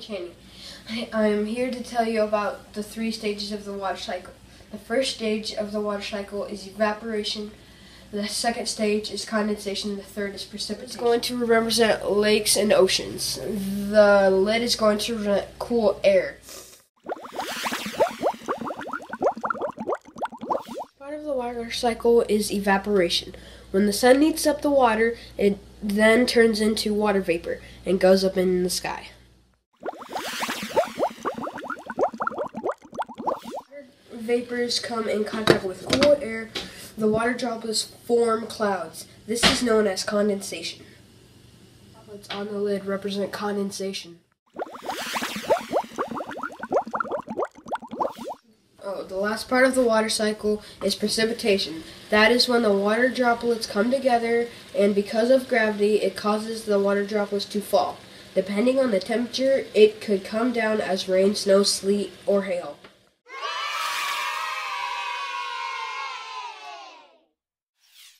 Cheney. I, I'm here to tell you about the three stages of the water cycle. The first stage of the water cycle is evaporation. The second stage is condensation. The third is precipitation. It's going to represent lakes and oceans. The lid is going to represent cool air. Part of the water cycle is evaporation. When the sun heats up the water, it then turns into water vapor and goes up in the sky. Vapors come in contact with cool air. The water droplets form clouds. This is known as condensation. Droplets on the lid represent condensation. Oh, the last part of the water cycle is precipitation. That is when the water droplets come together, and because of gravity, it causes the water droplets to fall. Depending on the temperature, it could come down as rain, snow, sleet, or hail.